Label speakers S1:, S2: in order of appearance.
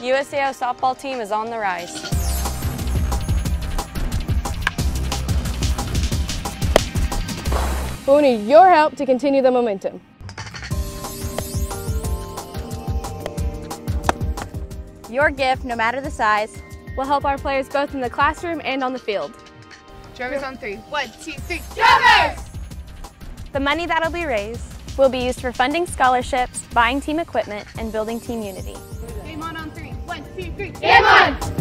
S1: USAO softball team is on the rise.
S2: We'll need your help to continue the momentum.
S3: Your gift, no matter the size,
S2: will help our players both in the classroom and on the field.
S4: Drovers on three. One, two, three.
S3: Drovers! The money that'll be raised will be used for funding scholarships, buying team equipment, and building team unity.
S4: One, two, three.
S3: Game on!